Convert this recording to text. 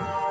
Bye.